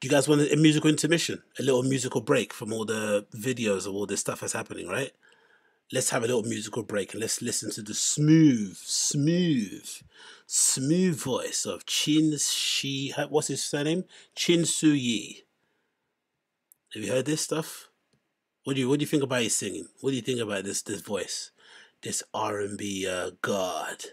Do you guys want a musical intermission? A little musical break from all the videos of all this stuff that's happening, right? Let's have a little musical break and let's listen to the smooth, smooth, smooth voice of Chin Shi. What's his surname? Chin Suyi. Have you heard this stuff? What do you What do you think about his singing? What do you think about this this voice, this R and B uh, god?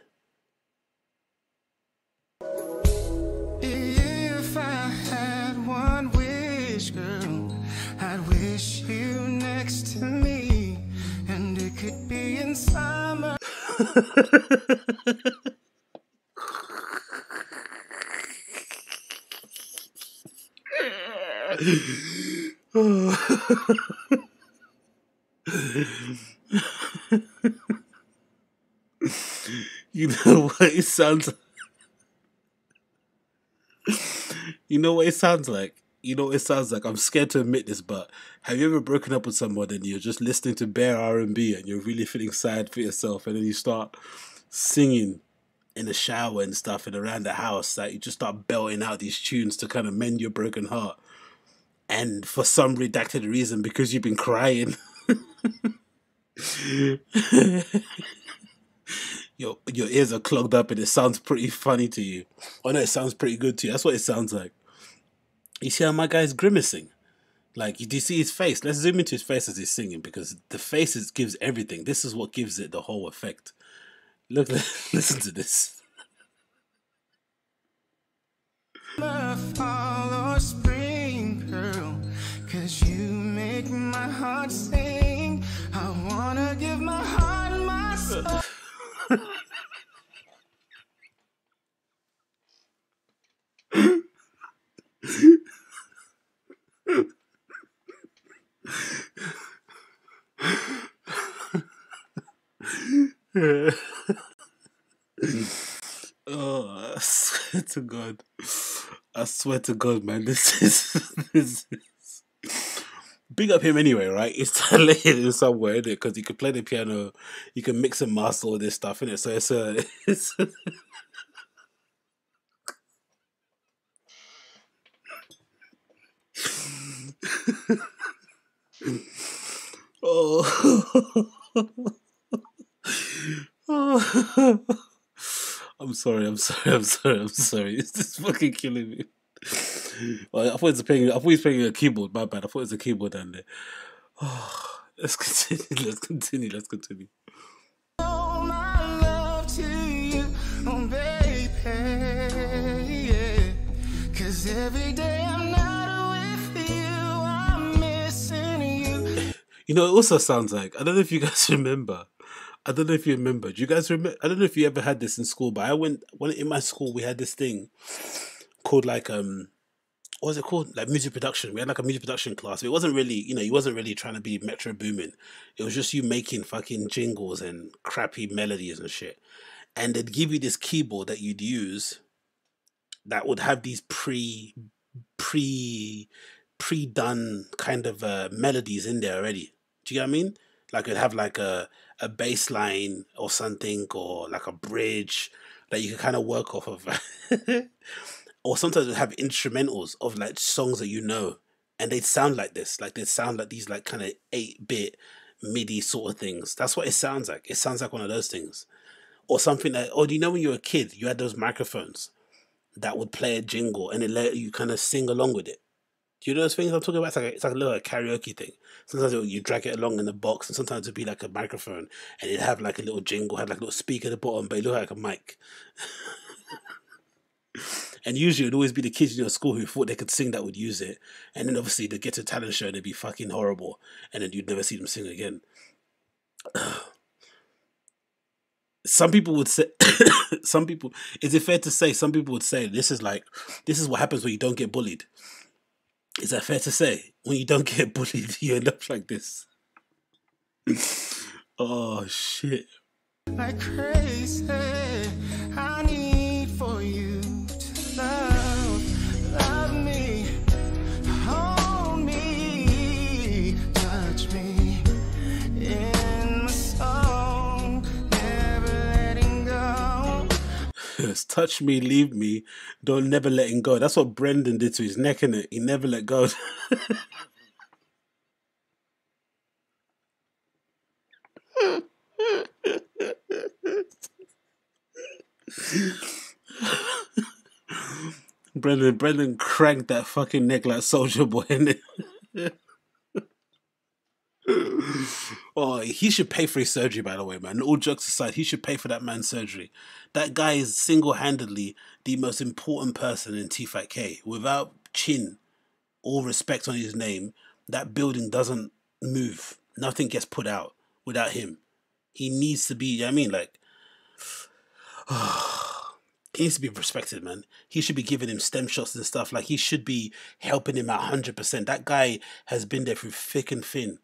You know what it sounds you know what it sounds like you know it sounds like i'm scared to admit this but have you ever broken up with someone and you're just listening to bare r&b and you're really feeling sad for yourself and then you start singing in the shower and stuff and around the house like you just start belting out these tunes to kind of mend your broken heart and for some redacted reason because you've been crying your your ears are clogged up and it sounds pretty funny to you. Oh no, it sounds pretty good to you. That's what it sounds like. You see how my guy's grimacing? Like, do you see his face? Let's zoom into his face as he's singing because the face is, gives everything. This is what gives it the whole effect. Look, listen to this. oh, I swear to God. I swear to God, man. This is this is big up him anyway, right? He's talented in some way, Because he can play the piano, he can mix and master all this stuff, in it. So it's a it's a, oh. I'm sorry, I'm sorry, I'm sorry, I'm sorry. It's just fucking killing me. Well, I thought it was playing. I thought he was playing a keyboard. My bad. I thought it was a keyboard down there. Oh, let's continue. Let's continue. Let's continue. All my love to you, oh baby, yeah. Cause every day I'm not with you, I'm missing you. You know, it also sounds like I don't know if you guys remember. I don't know if you remember. Do you guys remember? I don't know if you ever had this in school, but I went when in my school we had this thing called like um what was it called? Like music production. We had like a music production class. It wasn't really, you know, you wasn't really trying to be Metro Boomin. It was just you making fucking jingles and crappy melodies and shit. And they'd give you this keyboard that you'd use that would have these pre pre pre done kind of uh, melodies in there already. Do you get what I mean? Like it'd have like a a bass line or something or like a bridge that you can kind of work off of. or sometimes it have instrumentals of like songs that you know and they sound like this. Like they sound like these like kind of 8-bit midi sort of things. That's what it sounds like. It sounds like one of those things. Or something like oh do you know when you were a kid you had those microphones that would play a jingle and it let you kind of sing along with it do you know those things I'm talking about? It's like a, it's like a little karaoke thing. Sometimes it, you drag it along in the box, and sometimes it'd be like a microphone, and it'd have like a little jingle, had like a little speaker at the bottom, but it looked like a mic. And usually it'd always be the kids in your school who thought they could sing that would use it. And then obviously they'd get to a talent show and they'd be fucking horrible. And then you'd never see them sing again. some people would say some people is it fair to say some people would say this is like this is what happens when you don't get bullied is that fair to say? When you don't get bullied you end up like this. Oh shit. Like crazy. I need letting touch me, leave me, don't never let him go. That's what Brendan did to his neck, in it. He never let go. Brendan Brendan cranked that fucking neck like Soulja Boy in it. oh, he should pay for his surgery, by the way, man. All jokes aside, he should pay for that man's surgery. That guy is single handedly the most important person in T Fight K. Without Chin, all respect on his name, that building doesn't move. Nothing gets put out without him. He needs to be, you know I mean, like, he needs to be respected, man. He should be giving him stem shots and stuff. Like, he should be helping him out 100%. That guy has been there through thick and thin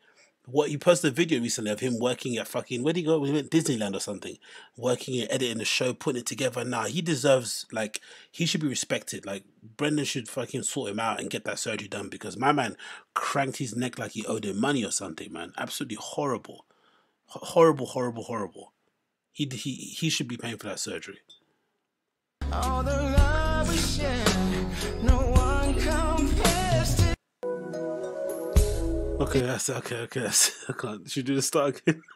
what you posted a video recently of him working at fucking where did he go? We went Disneyland or something, working and editing the show, putting it together. Now nah, he deserves like he should be respected. Like Brendan should fucking sort him out and get that surgery done because my man cranked his neck like he owed him money or something. Man, absolutely horrible, H- horrible, horrible, horrible. He he he should be paying for that surgery. Okay, that's okay. Okay, that's, I can't. Should do the start again?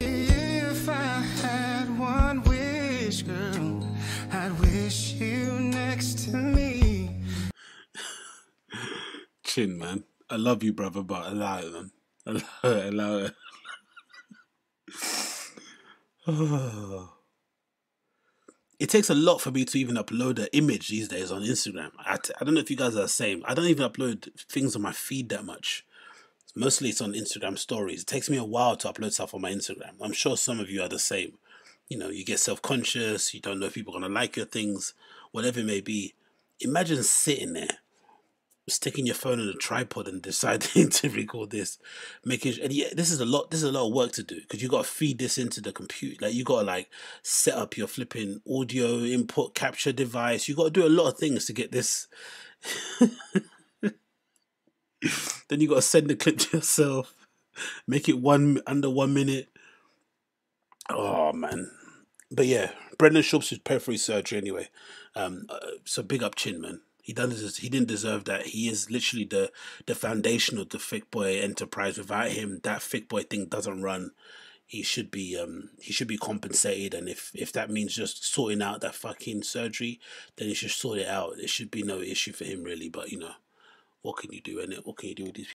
If I had one wish, girl, I'd wish you next to me. Chin, man. I love you, brother, but allow it, man. Allow it. Allow it. It takes a lot for me to even upload an image these days on Instagram. I t- I don't know if you guys are the same. I don't even upload things on my feed that much. Mostly it's on Instagram stories. It takes me a while to upload stuff on my Instagram. I'm sure some of you are the same. You know, you get self conscious, you don't know if people are going to like your things, whatever it may be. Imagine sitting there sticking your phone on a tripod and deciding to record this, making and yeah, this is a lot. This is a lot of work to do because you got to feed this into the computer. Like you got to like set up your flipping audio input capture device. You got to do a lot of things to get this. then you got to send the clip to yourself, make it one under one minute. Oh man, but yeah, Brendan should pay for surgery anyway. Um, uh, so big up Chin man he done he didn't deserve that. He is literally the the foundation of the Thiccc Boy enterprise. Without him, that Thiccc Boy thing doesn't run. He should be um he should be compensated, and if if that means just sorting out that fucking surgery, then he should sort it out. It should be no issue for him really. But you know, what can you do in it? What can you do with these?